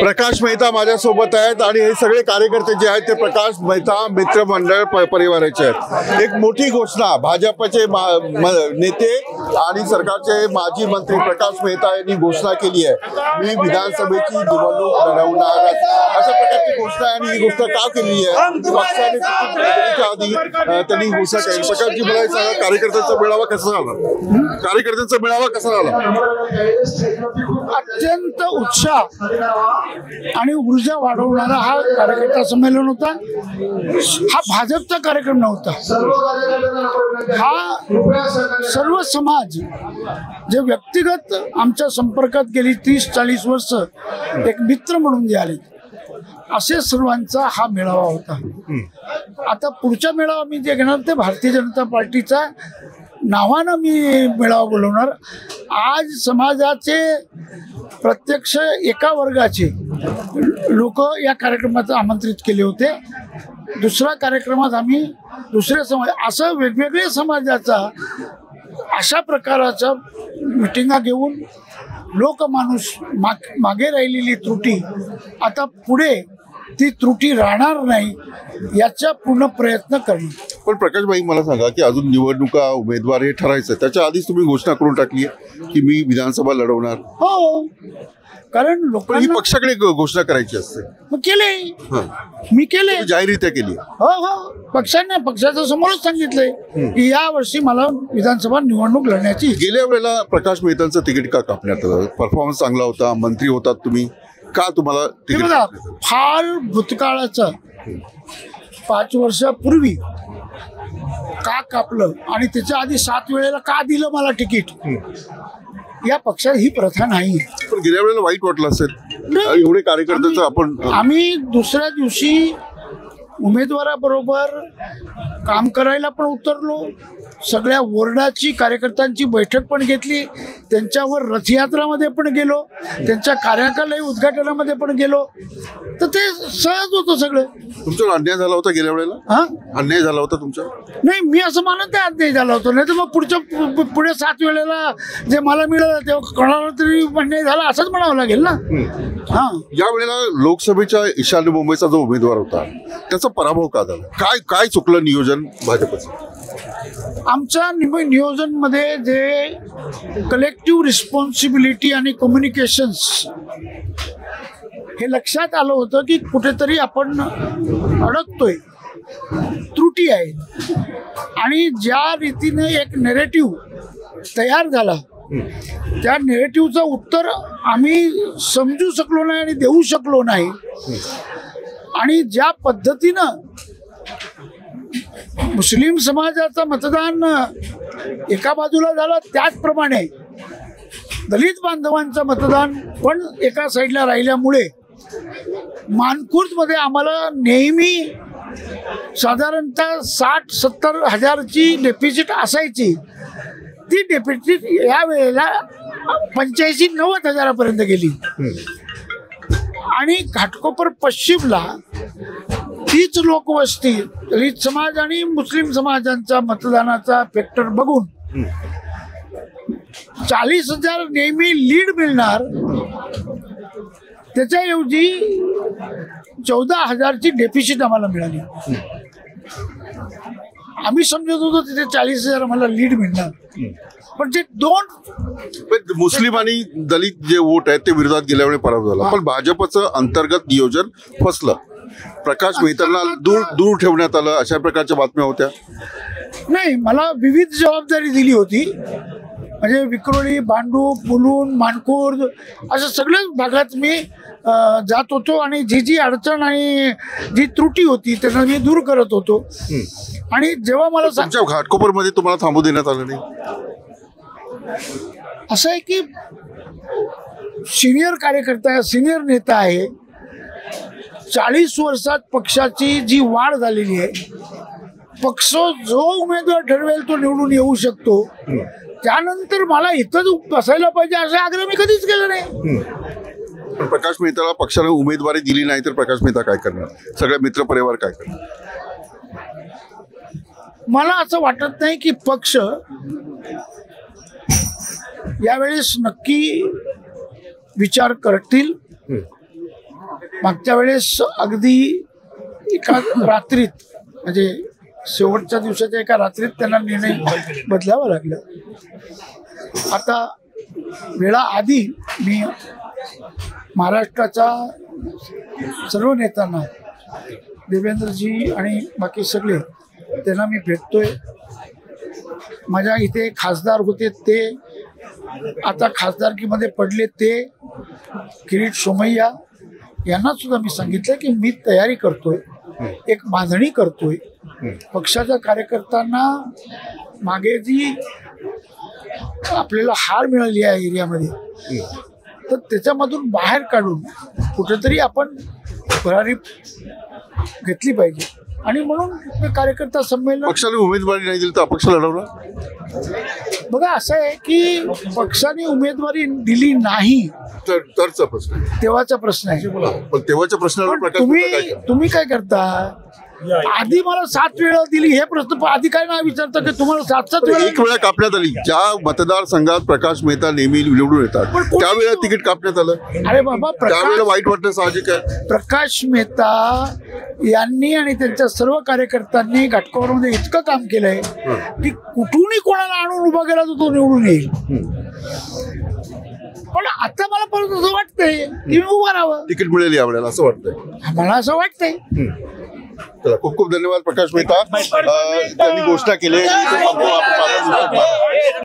प्रकाश मेहता माझ्यासोबत आहेत आणि हे सगळे कार्यकर्ते जे आहेत ते प्रकाश मेहता मित्र मंडळ प- परिवाराचे आहेत. एक मोठी घोषणा भाजपचे नेते आणि सरकारचे माजी मंत्री प्रकाश मेहता यांनी घोषणा केली आहे. मी विधानसभेची निवडणूक लढवणार अशा प्रकारची घोषणा आहे आणि ही घोषणा का केली आहे? पक्षाने आधी त्यांनी घोषणा केली. प्रकारची मला हे सांगा कार्यकर्त्यांचा मेळावा कसा झाला? कार्यकर्त्यांचा मेळावा कसा झाला? अत्यंत उत्साह. आणि ऊर्जा वाढवणारा हा कार्यकर्ता संमेलन होता. हा भाजपचा कार्यक्रम नव्हता. हा सर्व समाज जे व्यक्तिगत आमच्या संपर्कात गेली तीस चाळीस वर्ष एक मित्र म्हणून जे आले असे सर्वांचा हा मेळावा होता. आता पुढचा मेळावा मी जे घेणार ते भारतीय जनता पार्टीचा नावानं मी मेळावा बोलवणार. आज समाजाचे प्रत्यक्ष एका वर्गाचे लोक या कार्यक्रमात आमंत्रित केले होते. दुसऱ्या कार्यक्रमात आम्ही दुसऱ्या समाज असं वेगवेगळ्या समाजाचा अशा प्रकाराचा मिटिंगा घेऊन लोकमाणूस माग मागे राहिलेली त्रुटी आता पुढे ती त्रुटी राहणार नाही याचा पूर्ण प्रयत्न करणं. पण प्रकाश भाई मला सांगा की अजून निवडणुका उमेदवार हे ठरायचं त्याच्या आधीच तुम्ही घोषणा करून टाकली की मी विधानसभा लढवणार. हो. कारण पण ही लोकांना पक्षाकडे घ- घोषणा करायची असते. मग केले. हं. मी केले. जाहीररित्या केली हो हो. पक्षाने पक्षाचं समोरच सांगितलंय की या वर्षी मला विधानसभा निवडणूक लढण्याची गेल्या वेळेला प्रकाश मेहतांचं तिकीट का कापण्यात आलं? परफॉर्मन्स चांगला होता मंत्री होतात तुम्ही. का तुम्हाला हे तिकीट बघा? फार भूतकाळाचं पाच वर्षापूर्वी का कापलं आणि त्याच्या आधी सात वेळेला का दिलं मला तिकीट? या पक्षात ही प्रथा नाही पण गेल्या वेळेला वाईट वाटलं असेल. एवढे कार्यकर्त्याचं आपण आम्ही दुसऱ्या दिवशी उमेदवाराबरोबर काम करायला पण उतरलो. सगळ्या वॉर्डाची कार्यकर्त्यांची बैठक पण घेतली. त्यांच्यावर रथयात्रामध्ये पण गेलो. त्यांच्या कार्यालय उद्घाटनामध्ये पण गेलो. तर ते सहज होतं सगळं. तुमच्यावर अन्याय झाला होता गेल्या वेळेला? हा? अन्याय झाला होता तुमच्या नाही मी असं मानत नाही अन्याय झाला होतो. नाही तर मग पुढच्या पुढे सात वेळेला जे मला मिळालं तेव्हा कोणाला तरी अन्याय झाला असंच म्हणावं लागेल ना? हा. या वेळेला लोकसभेच्या ईशान्य मुंबईचा जो उमेदवार होता त्याचा पराभव का झाला? काय काय चुकलं नियोजन भाजपचं? आमच्या निम- नियोजनमध्ये जे कलेक्टिव्ह रिस्पॉन्सिबिलिटी आणि कम्युनिकेशन्स हे लक्षात आलं होतं की कुठेतरी आपण अडकतोय त्रुटी आहेत आणि ज्या रीतीने एक नेरेटिव्ह तयार झाला त्या नेरेटिव्हचं उत्तर आम्ही समजू शकलो नाही आणि देऊ शकलो नाही. आणि ज्या पद्धतीनं मुस्लिम समाजाचं मतदान एका बाजूला झालं त्याचप्रमाणे दलित बांधवांचं मतदान पण एका साईडला राहिल्यामुळे मानखुर्दमध्ये आम्हाला नेहमी साधारणतः साठ सत्तर हजारची डेफिसिट असायची. ती डेफिसिट या वेळेला पंच्याऐंशी नव्वद हजारापर्यंत गेली. आणि घाटकोपर पश्चिमला तीच लोकवस्ती दलित समाज आणि मुस्लिम समाजांचा मतदानाचा फॅक्टर बघून चाळीस हजार नेहमी लीड मिळणार त्याच्याऐवजी चौदा हजारची डेफिशिट आम्हाला मिळाली. आम्ही समजत होतो तिथे चाळीस हजार आम्हाला लीड मिळणार. पण ते दोन मुस्लिम आणि दलित जे वोट आहेत ते विरोधात गेल्या वेळी पराभव झाला. पण भाजपचं अंतर्गत नियोजन फसलं. प्रकाश मेहतांना दूर दूर ठेवण्यात आलं अशा प्रकारच्या बातम्या होत्या. नाही मला विविध जबाबदारी दिली होती. म्हणजे विक्रोळी भांडूप मुलून मानखुर्द असं सगळ्याच भागात मी जात होतो आणि जी जी अडचण आणि जी त्रुटी होती त्यांना मी दूर करत होतो. आणि जेव्हा मला घाटकोपरमध्ये तुम्हाला थांबू देण्यात आलं नाही? असं आहे की सिनियर कार्यकर्ता सिनियर नेता आहे. चाळीस वर्षात पक्षाची जी वाढ झालेली आहे पक्ष जो उमेदवार ठरवेल तो निवडून येऊ शकतो. त्यानंतर मला इथंच बसायला पाहिजे असं आग्रह मी कधीच केलं नाही. पण प्रकाश मेहताला पक्षाने उमेदवारी दिली नाही तर प्रकाश मेहता काय करणार? सगळे मित्र परिवार काय करणार? मला असं वाटत नाही की पक्ष यावेळेस नक्की विचार करतील. मागच्या वेळेस अगदी एका रात्रीत म्हणजे शेवटच्या दिवसाच्या एका रात्रीत त्यांना निर्णय बदलावा लागला. आता वेळा आधी मी महाराष्ट्राच्या सर्व नेत्यांना देवेंद्रजी आणि बाकी सगळे त्यांना मी भेटतोय. माझ्या इथे खासदार होते ते आता खासदारकीमध्ये पडले ते किरीट सोमय्या. यांना सुद्धा मी सांगितलं की मी तयारी करतोय एक बांधणी करतोय. पक्षाच्या कार्यकर्त्यांना मागे जी आपल्याला हार मिळाली आहे एरियामध्ये तर त्याच्यामधून बाहेर काढून कुठेतरी आपण भरारी घेतली पाहिजे. आणि म्हणून कार्यकर्ता संमेलन पक्षाने उमेदवारी नाही दिली तर अपक्ष लढवणार बघा असं आहे की पक्षाने उमेदवारी दिली नाही तर तरचा प्रश्न आहे. तेव्हाचा प्रश्न आहे. पण तेव्हाच्या प्रश्नावर तुम्ही? तुम्ही काय करता? आधी मला सात वेळा दिली हे प्रश्न आधी काय नाही विचारता की तुम्हाला सात सात एक वेळा वेळा कापण्यात आली. ज्या मतदारसंघात प्रकाश मेहता नेहमी निवडून येतात त्यावेळेला तिकीट कापण्यात आलं. अरे बाबा त्यावेळेला वाईट वाटणं साहजिक आहे. प्रकाश मेहता यांनी आणि त्यांच्या सर्व कार्यकर्त्यांनी घाटकोपरमध्ये इतकं काम केलंय की कुठूनही कोणाला आणून उभा केला तर तो निवडून येईल पण आता मला परत असं वाटतंय की मी उभा राहावं तिकीट मिळेल यावेळेला असं वाटतंय मला असं वाटतंय चला खूप खूप धन्यवाद प्रकाश मेहता त्यांनी घोषणा केली.